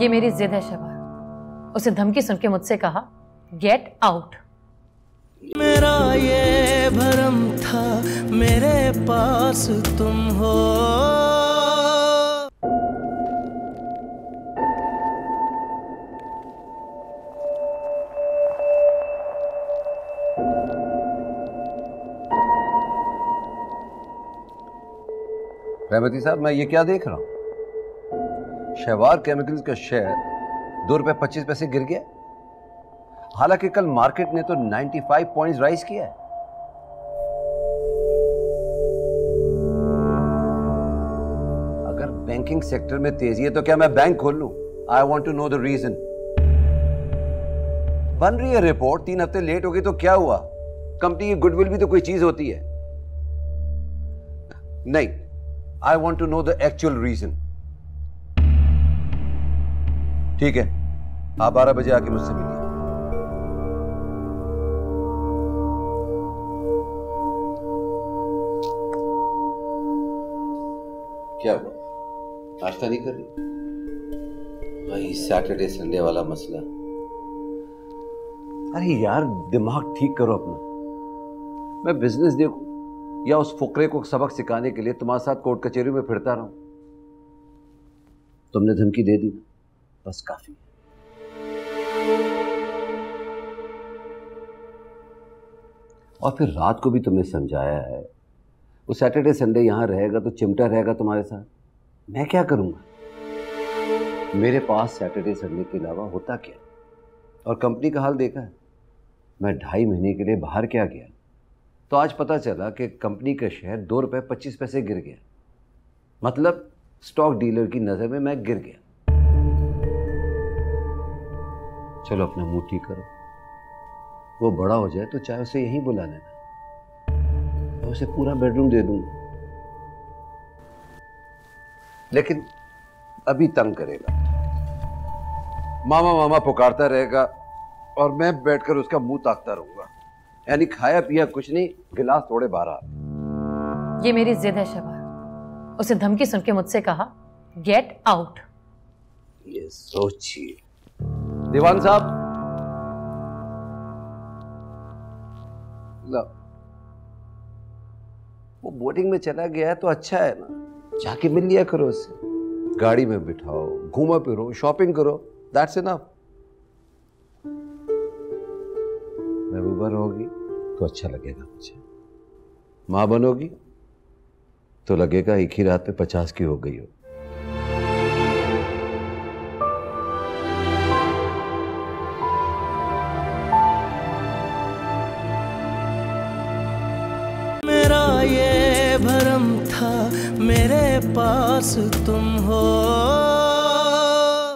ये मेरी जिद है शबा उसे धमकी सुन के मुझसे कहा गेट आउट मेरा ये भरम था मेरे पास तुम हो। रहमती साहब मैं ये क्या देख रहा हूँ? शहवार केमिकल्स का शेयर दो रुपए पच्चीस पैसे गिर गया। हालाँकि कल मार्केट ने तो 95 पॉइंट्स राइज किया है। अगर बैंकिंग सेक्टर में तेज़ी है तो क्या मैं बैंक खोल? लू I want to know the reason बन रही है रिपोर्ट तीन हफ़्ते लेट हो गई तो क्या हुआ? कंपनी की गुडविल भी तो कोई चीज़ होती है। नहीं I want to know the actual reason ठीक है। आप बारह बजे आके मुझसे मिलिए। क्या हुआ? नाश्ता नहीं कर रही? वही सैटरडे संडे वाला मसला। अरे यार, दिमाग ठीक करो अपना। मैं बिज़नेस देखूँ या उस फुकरे को सबक सिखाने के लिए तुम्हारे साथ कोर्ट कचहरी में फिरता रहूँ? तुमने धमकी दे दी बस काफ़ी और फिर रात को भी तुमने समझाया है, वो सैटरडे, संडे यहाँ रहेगा तो चिमटा रहेगा तुम्हारे साथ। मैं क्या करूँगा? मेरे पास सैटरडे, संडे के अलावा होता क्या? और कंपनी का हाल देखा है? मैं ढाई महीने के लिए बाहर क्या गया? तो आज पता चला कि कंपनी का शेयर दो रुपये पच्चीस पैसे गिर गया। मतलब स्टॉक डीलर की नज़र में मैं गिर गया। चलो अपना मुँह ठीक करो। वो बड़ा हो जाए तो चाहे उसे यहीं बुला लेना। मैं उसे पूरा बेडरूम दे दूँगा। लेकिन अभी तंग करेगा। मामा मामा पुकारता रहेगा और मैं बैठकर उसका मुँह ताकता रहूँगा। यानी खाया पिया कुछ नहीं गिलास थोड़े बारह ये मेरी जिद है शबा उसे धमकी सुन के मुझसे कहा गेट आउट ये सोचिए। दीवान साहब। वो बोटिंग में चला गया है तो अच्छा है ना। जाके मिल लिया करो उससे। गाड़ी में बिठाओ, घूमो फिरो, शॉपिंग करो। दैट्स इनफ महबूबा रहोगी तो अच्छा लगेगा मुझे। माँ बनोगी तो लगेगा एक ही रात में पचास की हो गई हो। पास तुम हो।